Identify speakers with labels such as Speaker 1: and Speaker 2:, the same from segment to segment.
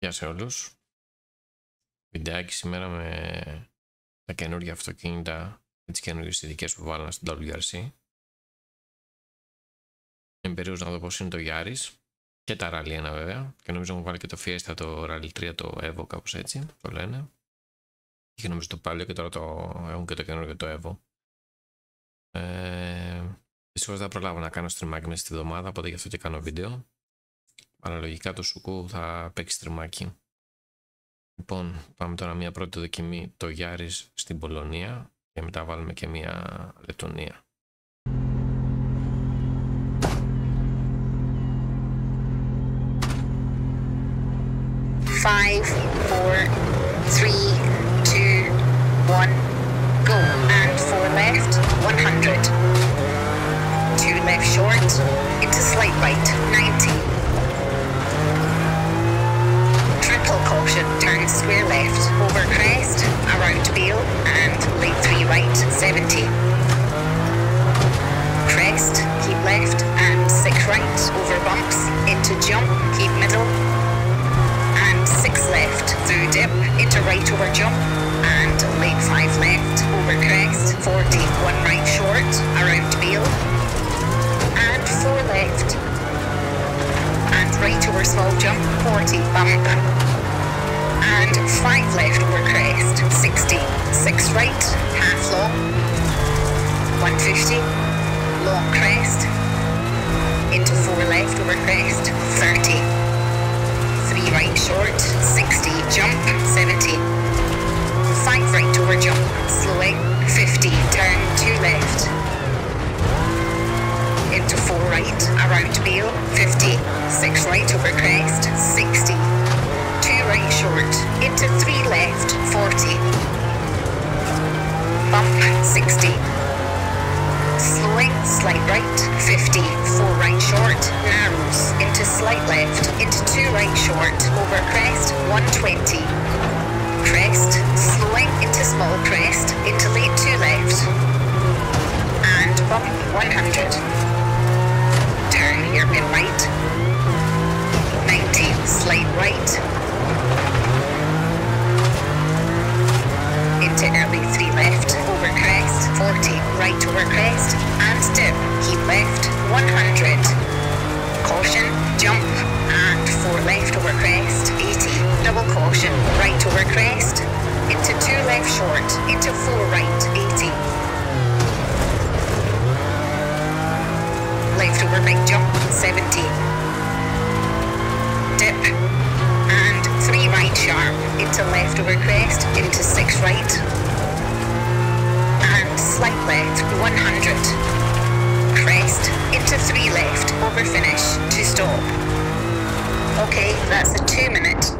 Speaker 1: Γεια σε όλους. Βιντεάκι σήμερα με τα καινούργια αυτοκίνητα και τις καινούργιες ειδικές που βάλαμε στην WRC. Είμαι περίεργος να δω πώς είναι το Yaris και τα Rally 1 βέβαια και νομίζω μου βάλει και το Fiesta, το Rally 3, το Evo κάπως έτσι το λένε. Είχε νομίζω το παλιό και τώρα το έχουν και το καινούργιο το Evo. Ε, δυστυχώς δεν προλάβω να κάνω streamάκι μέσα στη βδομάδα οπότε γι' αυτό και κάνω βίντεο. Αναλογικά το Σουκού θα παίξει τριμάκι. Λοιπόν, πάμε τώρα μια πρώτη δοκιμή το Γιάρης στην Πολωνία και μετά βάλουμε και μια Λετωνία.
Speaker 2: Five, four, three, two, one, go. And four left, 100. Two left short, into slight right, 90. Square left, over crest, around Beale, and late 3 right, 70. Crest, keep left, and 6 right, over bumps, into jump, keep middle, and 6 left, through dip, into right over jump, and late 5 left, over crest, 40, 1 right short, around Beale, and 4 left, and right over small jump, 40, bump, 5 left over crest, 60, 6 right, half long, 150, long crest, into 4 left over crest, 30, 3 right short, 60, jump, 70, 5 right over jump, slowing, 50, turn 2 left, into 4 right, around Beale, 50, 6 right over crest, 60, 2 right short, Into early 3 left, over crest. 40, right over crest. And dip, keep left. 100. Caution, jump. And 4 left over crest. 80, double caution, right over crest. Into 2 left short, into 4 right, 80. left over big jump, 70. Dip. And 3 right sharp, into left over crest, into 6 right. And slight left, 100. Crest, into 3 left, over finish, to stop. Okay, that's a 2 minute.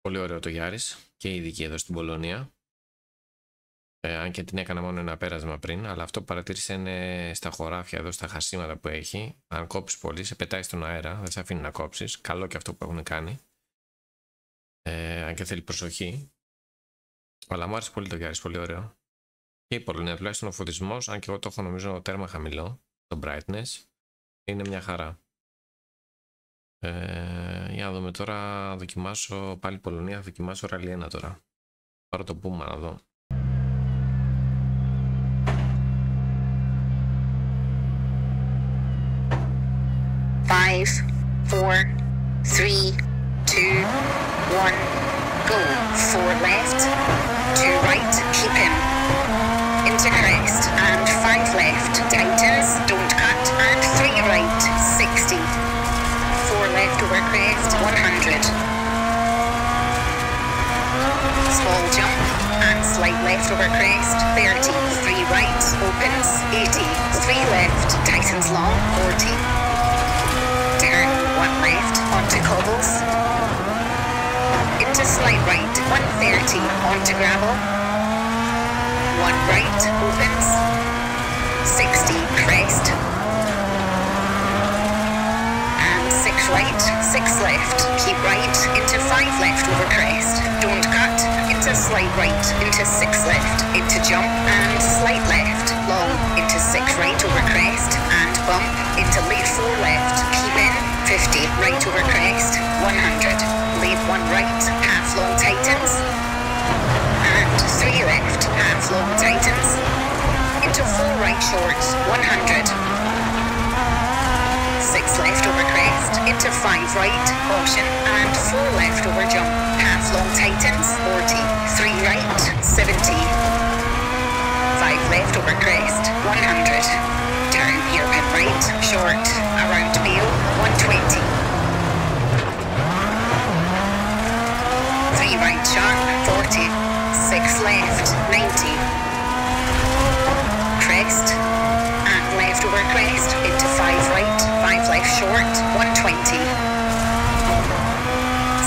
Speaker 1: Πολύ ωραίο το Γιάρης και η ειδική εδώ στην Πολωνία. Ε, αν και την έκανα μόνο ένα πέρασμα πριν, αλλά αυτό που παρατήρησα είναι στα χωράφια εδώ, στα χασίματα που έχει. Αν κόψεις πολύ, σε πετάει στον αέρα, δεν σε αφήνει να κόψεις. Καλό και αυτό που έχουν κάνει. Ε, αν και θέλει προσοχή. Αλλά μου άρεσε πολύ το Γιάρης, πολύ ωραίο. Και η Πολωνία, τουλάχιστον ο φωτισμός, αν και εγώ το έχω νομίζω τέρμα χαμηλό, το brightness, είναι μια χαρά. Ε, για να δούμε τώρα, δοκιμάσω πάλι Πολωνία, θα δοκιμάσω Rally 1 τώρα. Πάρω το Puma να δω.
Speaker 2: Five, four, three, two, one, go. Four left, two right, keep him. Into crest, and five left, tightens, don't cut, and three right, 60. Four left over crest, 100. Small jump, and slight left over crest, 30. Three right, opens, 80. Three left, tightens long, 40 turn, one left, onto cobbles. Into slight right, 130, onto gravel. One right, opens. 60, crest. And six right, six left, keep right, into five left over crest. Don't cut, into slight right, into six left, into jump, and slight left, long, into six right over crest, and bump, into late four left, keep in, 50, right over crest, 100, leave one right, Crest, 100. Turn hairpin right, short, around Beale, 120. Three right sharp, 40. Six left, 90. Crest, and left over crest, into five right, five left short, 120.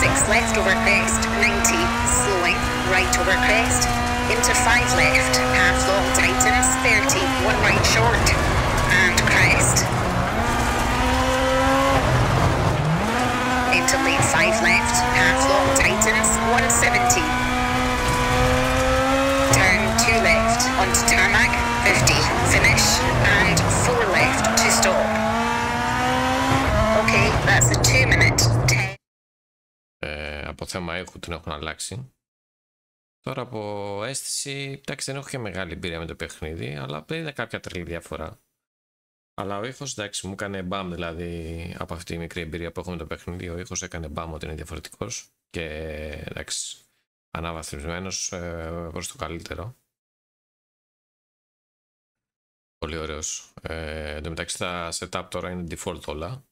Speaker 2: Six left over crest, 90. Slowing, right over crest, into five left, half long tightens, 30. One right short, and crest. Into late five left, half long tightens, 170. Turn two left, onto tarmac, 50. Finish, and four left to stop. Okay, that's a two minute 10.
Speaker 1: Ε, από θέμα ήχου την έχουν αλλάξει. Τώρα από αίσθηση, εντάξει δεν έχω και μεγάλη εμπειρία με το παιχνίδι, αλλά δεν είδα κάποια τρελή διαφορά. Αλλά ο ήχος, εντάξει, μου έκανε μπαμ, δηλαδή από αυτή τη μικρή εμπειρία που έχω με το παιχνίδι, ο ήχος έκανε μπαμ ότι είναι διαφορετικός και εντάξει, αναβαθμισμένος ε, προς το καλύτερο. Πολύ ωραίος. Ε, εν τω μεταξύ τα setup τώρα είναι default όλα.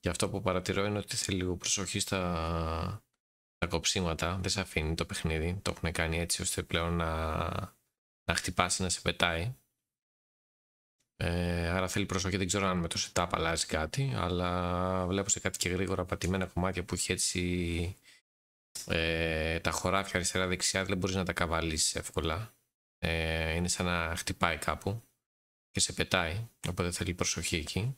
Speaker 1: Και αυτό που παρατηρώ είναι ότι θέλει λίγο προσοχή στα, στα κοψίματα. Δεν σε αφήνει το παιχνίδι. Το έχουν κάνει έτσι ώστε πλέον να, να χτυπάσει, να σε πετάει. Ε, άρα θέλει προσοχή. Δεν ξέρω αν με το setup αλλάζει κάτι, αλλά βλέπω σε κάτι και γρήγορα πατημένα κομμάτια που έχει έτσι ε, τα χωράφια αριστερά-δεξιά δεν μπορείς να τα καβαλήσεις εύκολα. Ε, είναι σαν να χτυπάει κάπου και σε πετάει, οπότε θέλει προσοχή εκεί.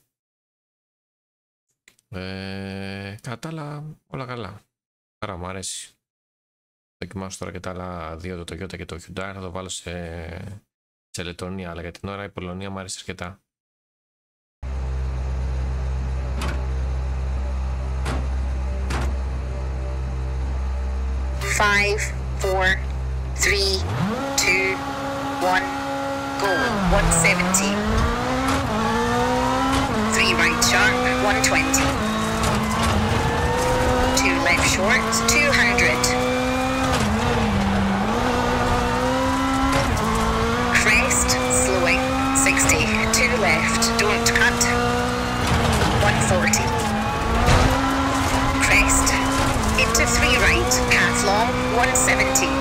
Speaker 1: Ε, κατά άλλα, όλα καλά. Άρα μου αρέσει. Δοκιμάσω τώρα και τα άλλα δύο, το Toyota και το Hyundai, θα το βάλω σε, σε Λετωνία, αλλά για την ώρα η Πολωνία μου αρέσει αρκετά.
Speaker 2: Five, four, three, two, one, go. 170. Three right sharp, 120. Two left short, 200. Crest, slowing, 60. Two left, don't cut. 140. Crest, into three right, half long, 170.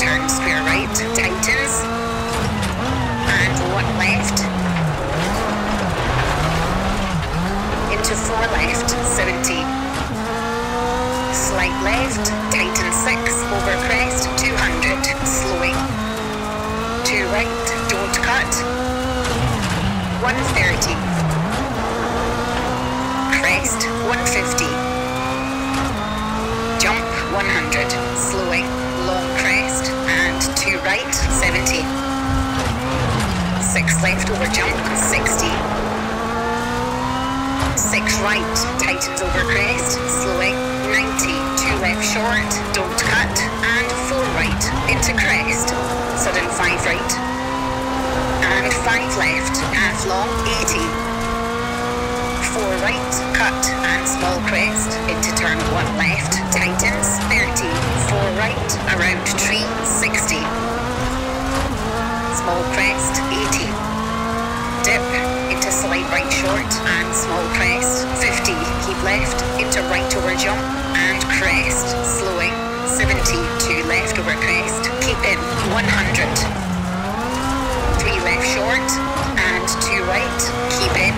Speaker 2: Turn square right, tightens, and one left. Into four left, 70. Slight left, tighten six, over crest, 200. Slowing. Two right, don't cut. 130. Crest 150. Jump 100. Slowing. Long crest and two right 70. Six left over jump 60. Six right tightens over crest. Slowing 90. Two left short. Don't cut and four right into crest. Sudden five right. And five left. Half long 80 four right, cut and small crest into turn one left, tightens 30, four right, around tree 60, small crest 80, dip into slight right short and small crest 50, keep left into right over jump and crest, slowing. 70, to left over crest, keep in 100, three left short and two right, keep in.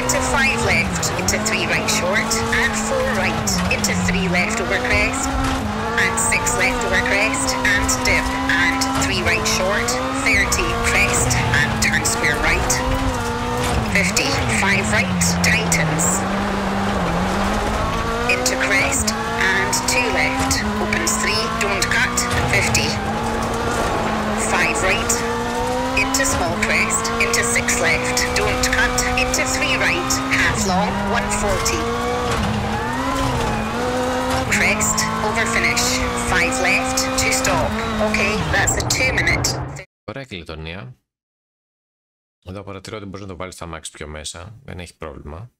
Speaker 2: Into five left, into three right short, and four right, into three left over crest, and six left over crest, and dip, and three right small crest, into six left, don't cut, into three right, half long, 140. Crest, over finish, five left, to stop. Okay, that's a two minute.
Speaker 1: Ωραία και η Λετωνία. Εδώ παρατηρώ ότι μπορείς να το βάλεις στα Max πιο μέσα, δεν έχει πρόβλημα.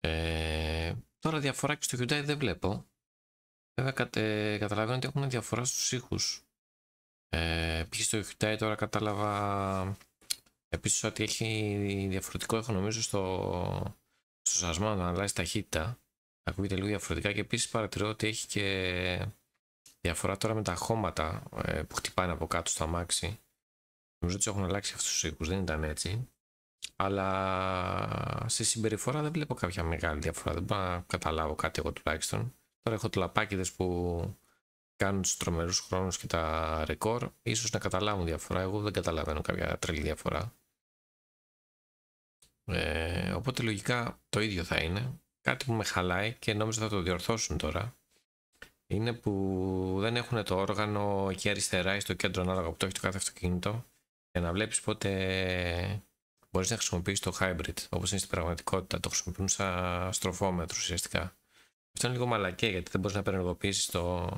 Speaker 1: Ε, τώρα διαφορά και στο Hyundai δεν βλέπω. Βέβαια κατε, καταλαβαίνω ότι έχουν διαφορά στους ήχους. Ε, π.χ. στο Hyundai τώρα κατάλαβα επίσης ότι έχει διαφορετικό έχω νομίζω στο, στο σασμά να αλλάζει ταχύτητα. Ακούγεται λίγο διαφορετικά και επίσης παρατηρώ ότι έχει και διαφορά τώρα με τα χώματα ε, που χτυπάνε από κάτω στο αμάξι. Νομίζω ότι έχουν αλλάξει αυτούς τους ήχους, δεν ήταν έτσι. Αλλά στη συμπεριφορά δεν βλέπω κάποια μεγάλη διαφορά. Δεν μπορώ να καταλάβω κάτι εγώ τουλάχιστον. Τώρα έχω τουλαπάκιδες που κάνουν τους τρομερούς χρόνους και τα ρεκόρ. Ίσως να καταλάβουν διαφορά. Εγώ δεν καταλαβαίνω κάποια τρελή διαφορά. Ε, οπότε λογικά το ίδιο θα είναι. Κάτι που με χαλάει και νόμιζα θα το διορθώσουν τώρα. Είναι που δεν έχουν το όργανο εκεί αριστερά ή στο κέντρο ανάλογα που το έχει το κάθε αυτοκίνητο για να βλέπεις πότε μπορείς να χρησιμοποιήσεις το hybrid όπως είναι στην πραγματικότητα. Το χρησιμοποιούν σαν στροφόμετρο ουσιαστικά. Αυτό είναι λίγο μαλακία γιατί δεν μπορείς να απενεργοποιήσεις το,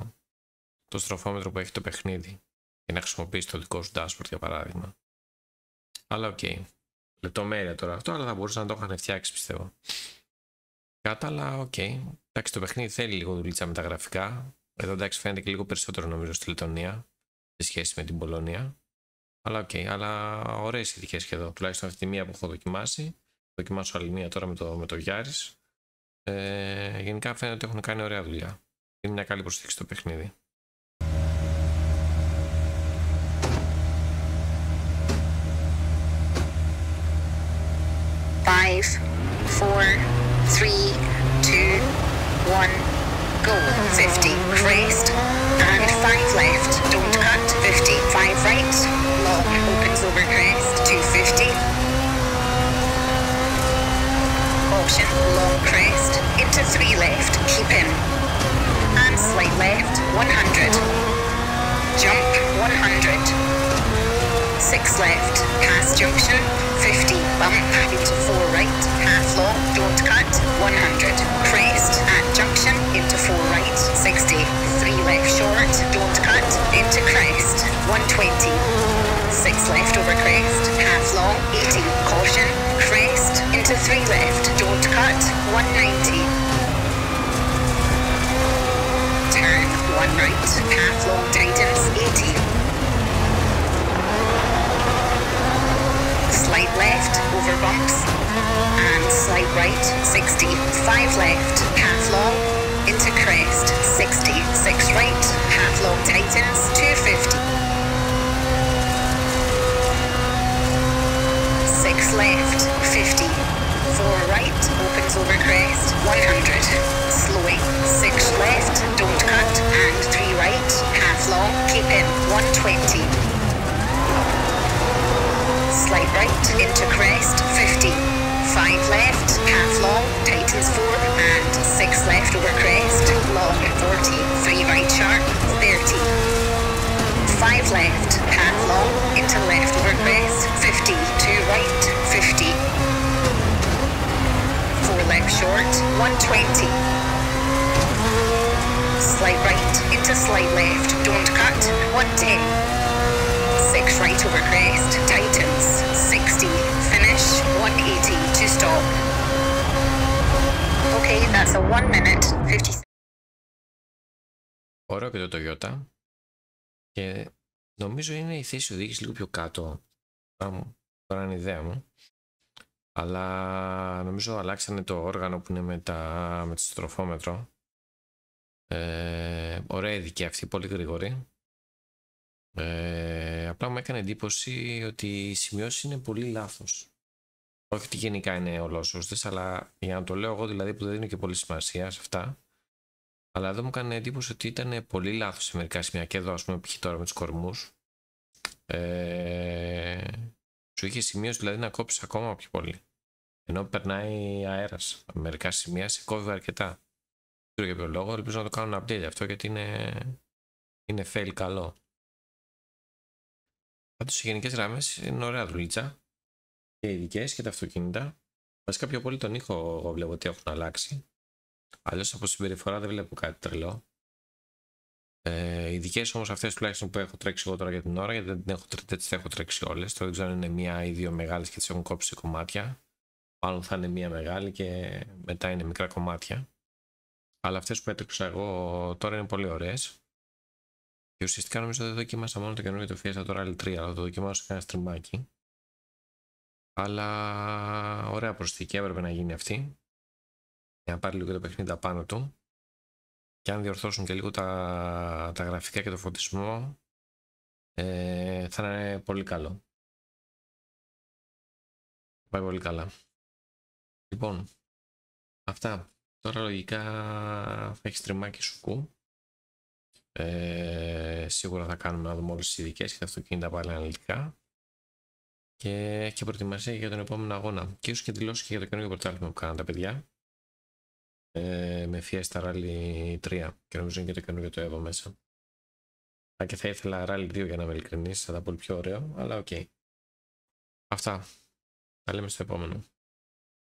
Speaker 1: το στροφόμετρο που έχει το παιχνίδι και να χρησιμοποιήσεις το δικό σου dashboard για παράδειγμα. Αλλά OK. Okay. Λεπτομέρεια τώρα αυτό, αλλά θα μπορούσαν να το είχαν φτιάξει πιστεύω. Κάτα, αλλά OK. Okay. Εντάξει, το παιχνίδι θέλει λίγο δουλίτσα με τα γραφικά. Εδώ εντάξει φαίνεται και λίγο περισσότερο νομίζω στη Λετονία σε σχέση με την Πολωνία. Αλλά OK, okay, αλλά ωραίες ειδικές και εδώ. Τουλάχιστον αυτή τη μία που έχω δοκιμάσει. Δοκιμάσω άλλη μία τώρα με το, με το Γιάρης. Ε, γενικά φαίνεται ότι έχουν κάνει ωραία δουλειά. Είναι μια καλή προσθήκη στο παιχνίδι.
Speaker 2: Five, four, three, two, one, go. 50, crest, and five left. Don't cut. 50, five right. 60 5 left half long into crest 60 6 right half long tightens 250 6 left 50 4 right opens over crest 100 slowing. 6 left don't cut. And 3 right half long keep in 120 slight right into crest, 50. 5 left, half long, tightens 4, and 6 left over crest, long 40, 3 right sharp, 30. 5 left, half long, into left over crest, 50, 2 right, 50. 4 left short, 120. Slight right, into slight left, don't cut, 110. 6 right over crest, tightens, 60, finish, 180 to stop. Okay, that's a 1 minute, 50
Speaker 1: Ωραίο και το Toyota. Και νομίζω είναι η θέση οδήγηση λίγο πιο κάτω. Τώρα είναι η ιδέα μου. Αλλά νομίζω αλλάξανε το όργανο που είναι με, τα, με το στροφόμετρο. Ε, ωραία ειδική αυτή, πολύ γρήγορη. Ε, απλά μου έκανε εντύπωση ότι οι σημειώσει είναι πολύ λάθος. Όχι ότι γενικά είναι ολόσωστες, αλλά για να το λέω εγώ δηλαδή που δεν δίνω και πολύ σημασία σε αυτά. Αλλά εδώ μου έκανε εντύπωση ότι ήταν πολύ λάθος σε μερικά σημεία και εδώ, ας πούμε, π.χ. τώρα με τους κορμούς. Ε, σου είχε σημείωση δηλαδή να κόψεις ακόμα πιο πολύ. Ενώ περνάει αέρας. Μερικά σημεία σε κόβει αρκετά. Δεν ξέρω για ποιο λόγος, ελπίζω να το κάνουν update αυτό γιατί είναι, είναι fail καλό. Πάντως σε γενικές γραμμές είναι ωραία δουλίτσα. Και οι ειδικές και τα αυτοκίνητα. Βασικά πιο πολύ τον ήχο εγώ βλέπω ότι έχουν αλλάξει. Αλλιώς από συμπεριφορά δεν βλέπω κάτι τρελό. Ε, οι δικέ όμως αυτές τουλάχιστον που έχω τρέξει εγώ τώρα για την ώρα, γιατί δεν, έχω, δεν τις έχω τρέξει όλες. Τώρα δεν ξέρω αν είναι μία ή δύο μεγάλες και τις έχουν κόψει σε κομμάτια. Μάλλον θα είναι μία μεγάλη και μετά είναι μικρά κομμάτια. Αλλά αυτές που έτρεξα εγώ τώρα είναι πολύ ωραίες. Και ουσιαστικά νομίζω δεν δοκίμασα μόνο το καινούργιο το Fiesta το Rally 3, αλλά το δοκιμάσα σε ένα στριμάκι. Αλλά ωραία προσθήκη έπρεπε να γίνει αυτή. Για να πάρει λίγο το παιχνίδι απάνω του. Και αν διορθώσουν και λίγο τα, τα γραφικά και το φωτισμό, ε, θα είναι πολύ καλό. Πάει πολύ καλά. Λοιπόν, αυτά. Τώρα λογικά θα έχεις στριμάκι σουκού. Ε, σίγουρα θα κάνουμε να δούμε όλες τις ειδικές και τα αυτοκίνητα πάλι αναλυτικά. Και, και προετοιμασία για τον επόμενο αγώνα. Και ίσως και δηλώσεις και για το καινούργιο πρωτάθλημα που κάναν τα παιδιά. Ε, με Fiesta Rally 3. Και νομίζω είναι και το καινούργιο το Evo μέσα. Αν και θα ήθελα Rally 2 για να είμαι ειλικρινής, θα ήταν πολύ πιο ωραίο, αλλά OK. Okay. Αυτά. Τα λέμε στο επόμενο.